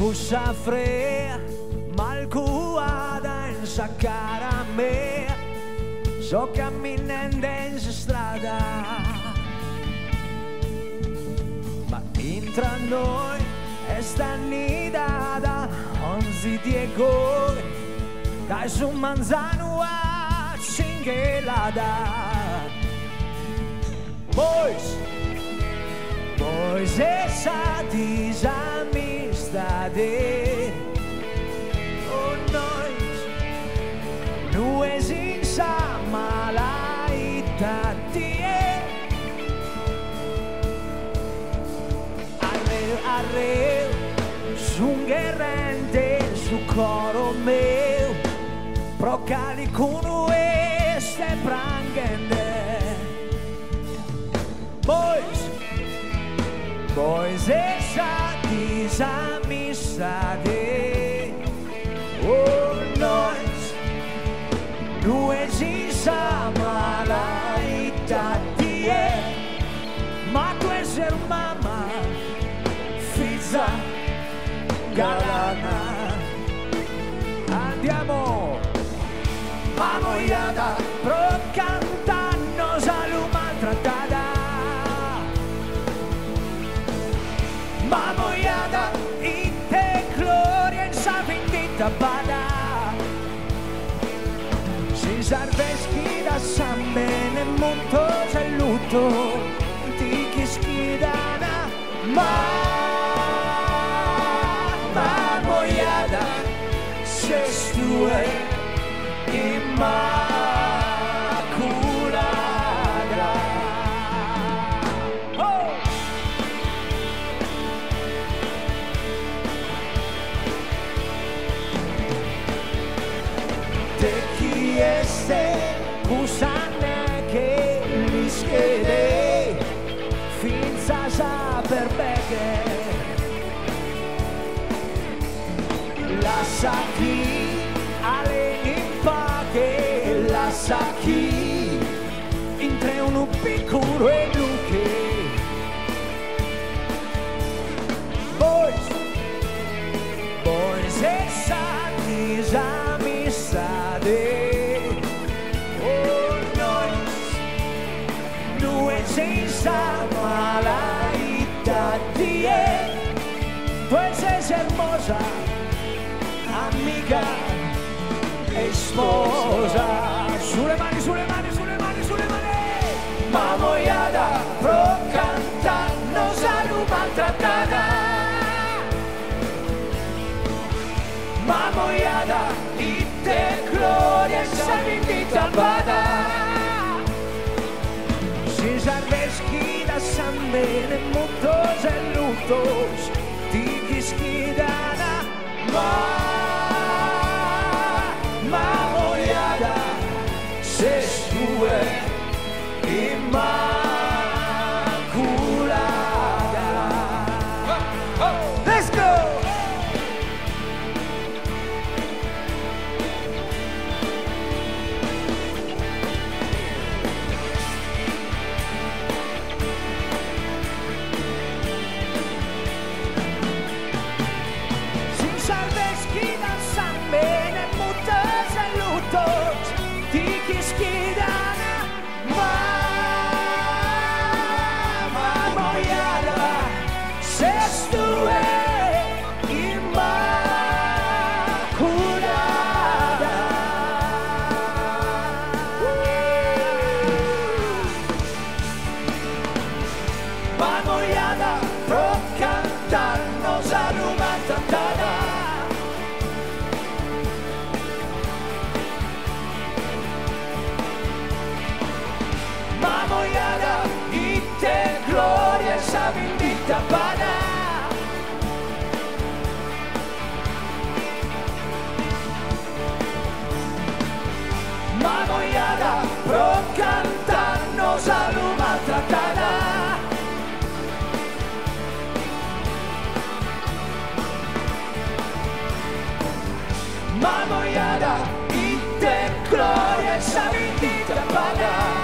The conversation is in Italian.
Cussa frea, malcuada in sa cara a me, so camminando in strada. Ma intra noi è sta nidada, onzi diego, dai su manzano a cinghelada. Boys, boys esa disamistade. Oh, nós, nu és insama la itatie. Arreu, arreu, sun guerrente, su coro meu, pro calicuno este prangende. Boys, boys esa nu és insama la itatie. Ma tu és mama, fizza galana. Andiamo! Manoiada, pro cantannos aluma tratada. Manoiada, in te gloria in sa vendita bada. Sarveschi da San Bene, montosa e lutto, per beghe la sa chi alle impaghe la sa chi entre un piccolo tu eres hermosa amiga e sposa sulle mani sulle mani sulle mani sulle mani ma moiada pro cantando saluma tratada ma moiada ite gloria savindita albada sarveschi da san bene mutos e schidana ma Mamoyada, pro canta nosalumatra tana. Ma goyada, y te gloria, sabidita la paga.